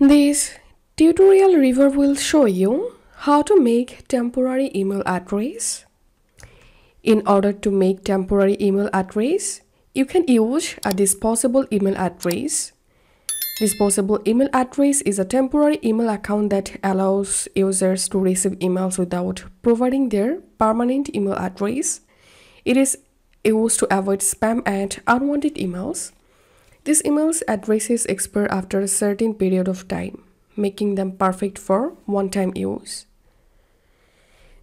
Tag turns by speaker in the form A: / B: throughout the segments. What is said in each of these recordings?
A: This tutorial river will show you how to make temporary email address. In order to make temporary email address, you can use a disposable email address. Disposable email address is a temporary email account that allows users to receive emails without providing their permanent email address. It is used to avoid spam and unwanted emails. These emails addresses expire after a certain period of time, making them perfect for one-time use.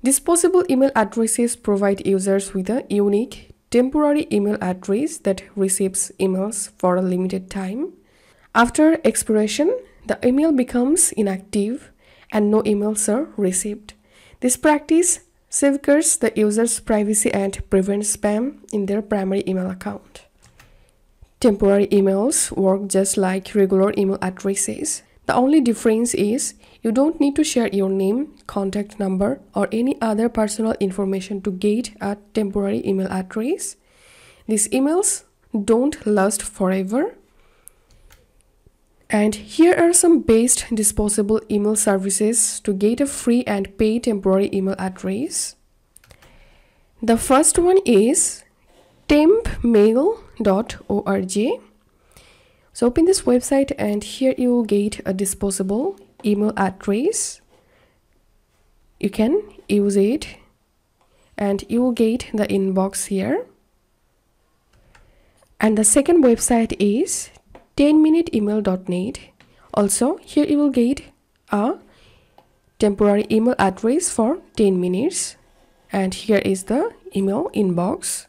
A: Disposable email addresses provide users with a unique temporary email address that receives emails for a limited time. After expiration, the email becomes inactive and no emails are received. This practice safeguards the user's privacy and prevents spam in their primary email account. Temporary emails work just like regular email addresses. The only difference is you don't need to share your name, contact number, or any other personal information to get a temporary email address. These emails don't last forever. And here are some best disposable email services to get a free and paid temporary email address. The first one is tempmail.org. So open this website and here you will get a disposable email address. You can use it and you will get the inbox here. And the second website is 10minuteemail.net. Also here you will get a temporary email address for 10 minutes and here is the email inbox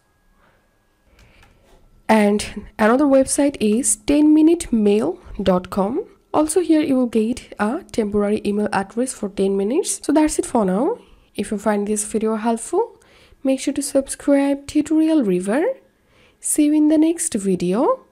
A: and another website is 10minutemail.com also here you will get a temporary email address for 10 minutes. So that's it for now. If you find this video helpful make sure to subscribe to tutorial river. See you in the next video